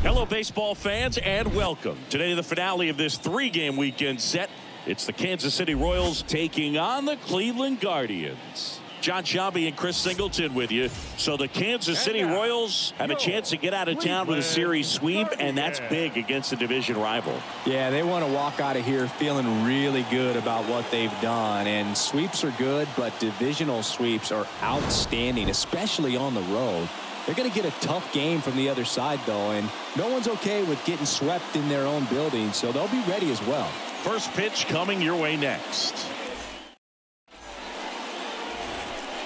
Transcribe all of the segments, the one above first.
Hello, baseball fans, and welcome. Today, the finale of this three-game weekend set. It's the Kansas City Royals taking on the Cleveland Guardians. Jon Sciambi and Chris Singleton with you. So the Kansas City Royals have a chance to get out of town with a series sweep, and that's big against a division rival. Yeah, they want to walk out of here feeling really good about what they've done. And sweeps are good, but divisional sweeps are outstanding, especially on the road. They're going to get a tough game from the other side, though, and no one's okay with getting swept in their own building, so they'll be ready as well. First pitch coming your way next.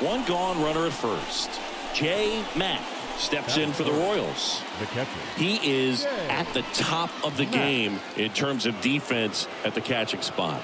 One gone runner at first. Jay Mack steps in for the Royals. He is at the top of the game in terms of defense at the catching spot.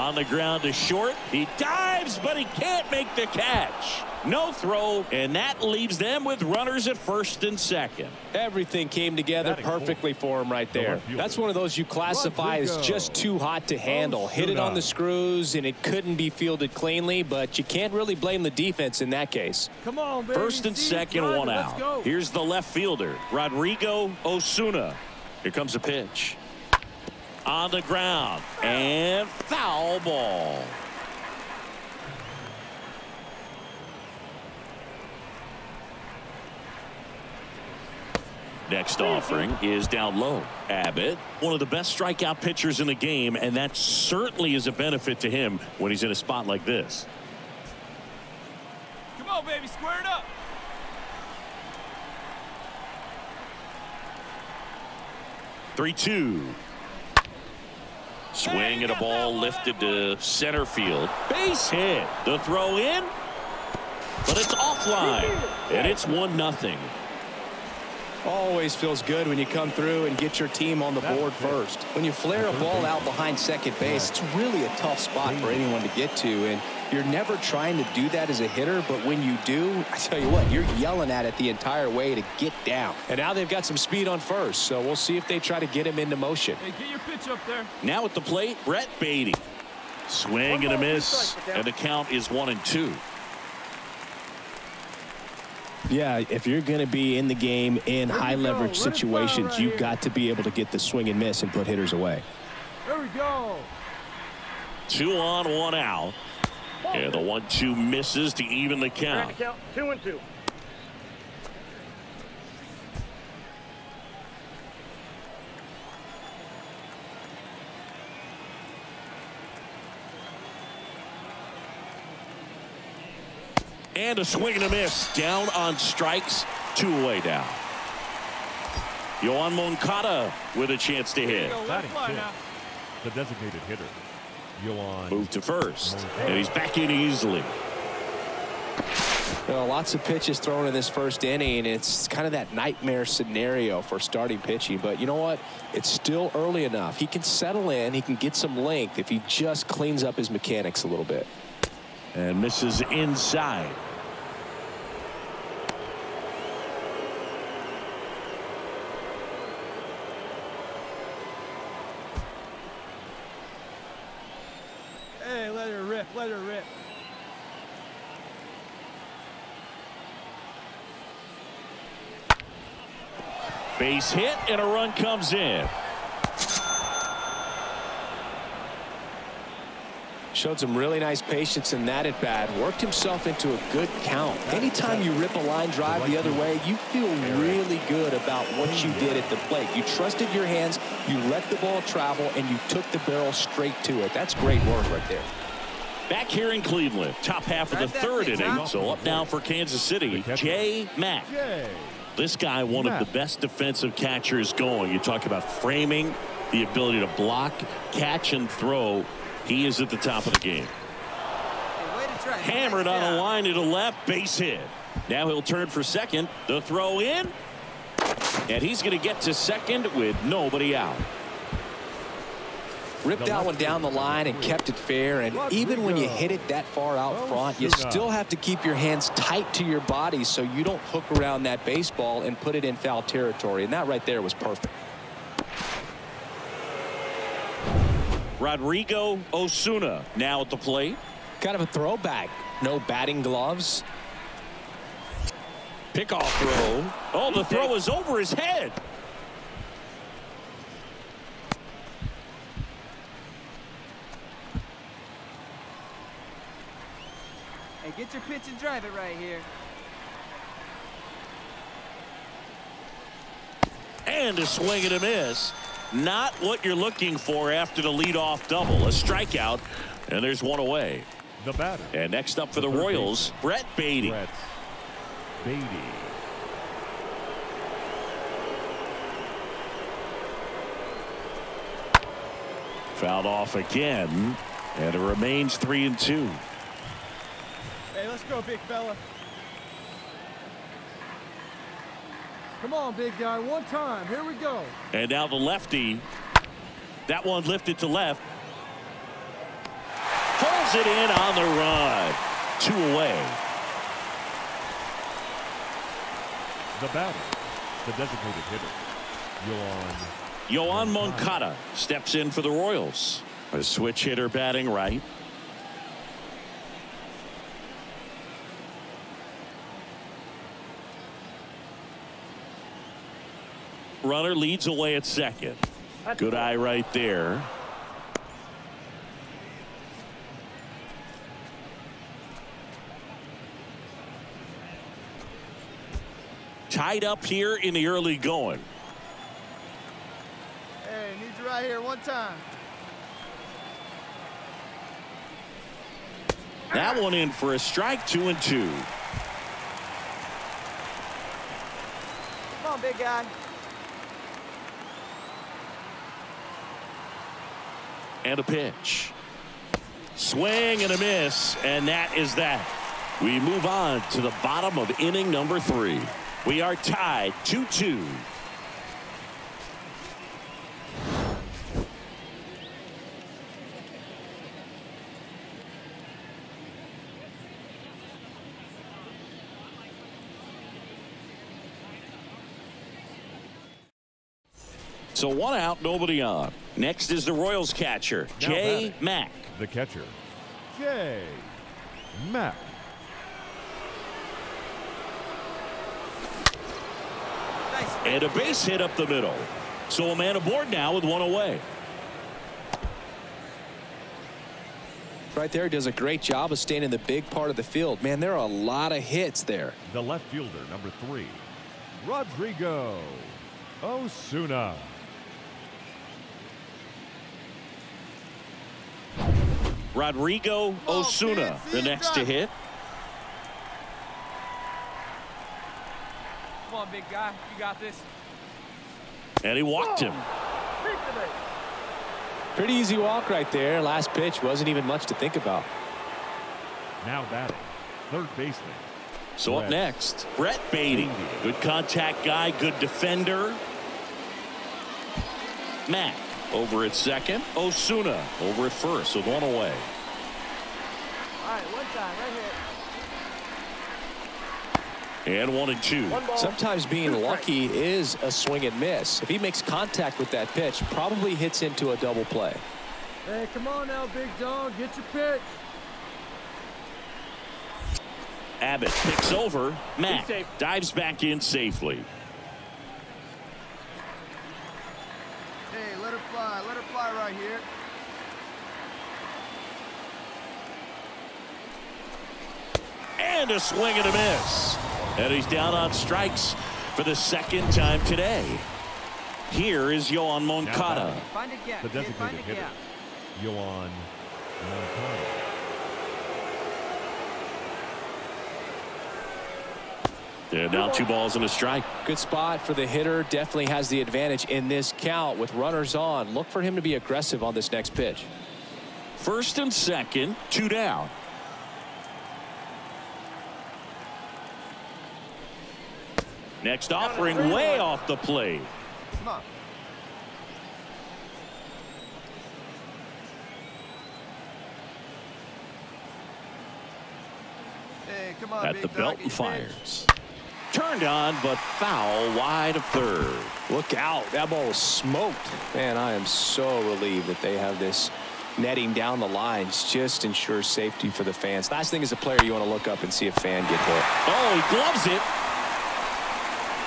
On the ground to short. He dives, but he can't make the catch. No throw, and that leaves them with runners at first and second. Everything came together perfectly for him right there. That's one of those you classify as just too hot to handle. Oh, Hit it on the screws, and it couldn't be fielded cleanly, but you can't really blame the defense in that case. Come on, baby. First and second, one out. Here's the left fielder, Rodrigo Osuna. Here comes a pitch. On the ground, and foul ball. Next offering is down low. Abbott, one of the best strikeout pitchers in the game, and that certainly is a benefit to him when he's in a spot like this. Come on, baby, square it up. Three two. Swing and a ball lifted to center field. Base hit. The throw in. But it's offline. And it's one nothing. Always feels good when you come through and get your team on the board first. When you flare a ball out behind second base, it's really a tough spot for anyone to get to. And you're never trying to do that as a hitter, but when you do, I tell you what, you're yelling at it the entire way to get down. And now they've got some speed on first, so we'll see if they try to get him into motion. Hey, get your pitch up there. Now at the plate, Brett Beatty. Swing and a miss. And the count is one and two. Yeah, if you're going to be in the game in high leverage Let situations, right you've here. got to be able to get the swing and miss and put hitters away. There we go. Two on, one out. And the one two misses to even the count. count two and two. And a swing and a miss. Down on strikes. Two away now. Yohan Moncada with a chance to hit. Go, let it Batting fly fifth. now. The designated hitter. Yohan. Move to first. And he's back in easily. Well, lots of pitches thrown in this first inning. It's kind of that nightmare scenario for starting pitching. But you know what? It's still early enough. He can settle in. He can get some length if he just cleans up his mechanics a little bit. And misses inside. Hey, let her rip, let her rip. Base hit and a run comes in. Showed some really nice patience in that at bat. Worked himself into a good count. Anytime you rip a line drive the other way, you feel really good about what you did at the plate. You trusted your hands, you let the ball travel, and you took the barrel straight to it. That's great work right there. Back here in Cleveland. Top half of the third inning. So up now for Kansas City. Jay Mack. Yay. This guy, one of the best defensive catchers going. You talk about framing, the ability to block, catch, and throw. He is at the top of the game. Hammered on a line to the left, base hit. Now he'll turn for second. The throw in. And he's going to get to second with nobody out. Ripped that one down the line and kept it fair. And even when you hit it that far out front, you still have to keep your hands tight to your body so you don't hook around that baseball and put it in foul territory. And that right there was perfect. Rodrigo Osuna now at the plate. Kind of a throwback. No batting gloves. Pickoff throw. Oh, the throw is over his head. Get your pitch and drive it right here. And a swing and a miss. Not what you're looking for after the leadoff double. A strikeout, and there's one away. The batter. And next up for the The third Royals, Brett Beatty. Brett Beatty. Fouled off again, and it remains three and two. Hey, let's go, big fella. Come on, big guy. One time. Here we go. And now the lefty. That one lifted to left. Pulls it in on the run. Two away. The batter. The designated hitter. Yohan Yoan Moncada steps in for the Royals. A switch hitter batting right. Runner leads away at second. Good eye right there. Tied up here in the early going. Hey, need you right here. One time. That one in for a strike, two and two. Come on, big guy. And a pitch. Swing and a miss, and that is that. We move on to the bottom of inning number three. We are tied 2 So one out, nobody on. Next is the Royals catcher, Now Jay batting. Mack. The catcher. Jay Mack. And a base hit up the middle. So a man aboard now with one away. Right there, does a great job of staying in the big part of the field. Man, there are a lot of hits there. The left fielder, number three. Rodrigo Osuna. Rodrigo Osuna, the next to hit. Come on, big guy. You got this. And he walked him. Pretty easy walk right there. Last pitch wasn't even much to think about. Now batting. Third baseman. So up next, Brett Beatty. Beatty. Good contact guy, good defender. Mack over at second. Osuna over at first with one away. All right, one time, right here. And one and two. Sometimes being lucky is a swing and miss. If he makes contact with that pitch, probably hits into a double play. Hey, come on now, big dog. Get your pitch. Abbott picks over. Mack safe. dives back in safely. Hey, let her fly. Let her fly right here. And a swing and a miss. And he's down on strikes for the second time today. Here is Yohan Moncada. Find a gap. The kid. Find designated a hitter. gap. Yohan Moncada. And now two balls and a strike. Good spot for the hitter. Definitely has the advantage in this count with runners on. Look for him to be aggressive on this next pitch. First and second, two down. Next offering way off the plate. Come on. Hey, come on, At the belt and fires. pitch. Turned on, but foul wide of third. Look out. That ball was smoked. Man, I am so relieved that they have this netting down the lines just ensures safety for the fans. Last thing as a player, you want to look up and see a fan get hit. Oh, he gloves it.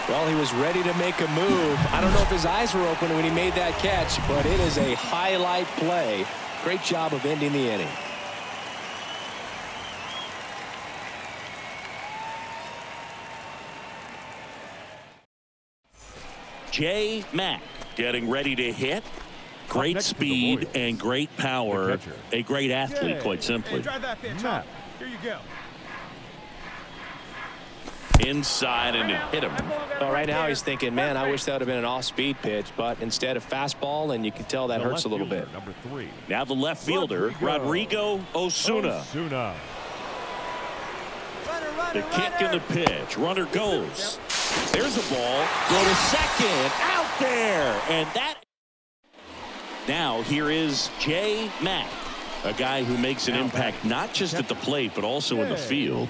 Well, he was ready to make a move. I don't know if his eyes were open when he made that catch, but it is a highlight play. Great job of ending the inning. Jay Mack getting ready to hit. Great next to the speed and great power. A great athlete, Jay. quite Hey, simply. drive that pitch. Matt. Here you go. Inside and it hit him. Well, right now he's thinking, man, I wish that would have been an off-speed pitch, but instead a fastball, and you can tell that The hurts a little fielder, bit. Number three. Now the left fielder, Rodrigo, Rodrigo. Osuna. Osuna. Runner, runner, The kick runner. and the pitch. Runner goes. There's the ball. Go to second. Out there. And that. Now here is Jay Mack, a guy who makes an impact not just at the plate, but also in the field.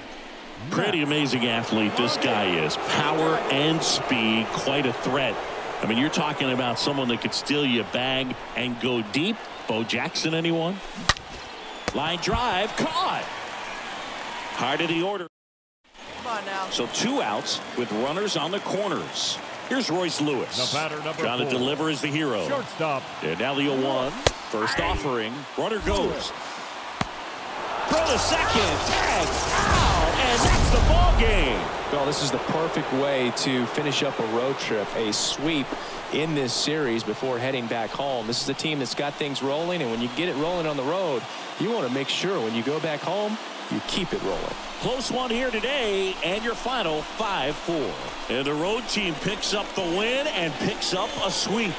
Pretty amazing athlete this guy is. Power and speed, quite a threat. I mean, you're talking about someone that could steal your bag and go deep. Bo Jackson, anyone? Line drive, caught. Hard of the order. Come on now. So two outs with runners on the corners. Here's Royce Lewis. The batter, number Trying to deliver as the hero. Shortstop. And now the 0-1. First offering. Runner goes. Throw to second. Tag. Out. And that's the ball game. Well, this is the perfect way to finish up a road trip, a sweep in this series before heading back home. This is a team that's got things rolling, and when you get it rolling on the road, you want to make sure when you go back home, you keep it rolling. Close one here today, and your final 5-4. And the road team picks up the win and picks up a sweep.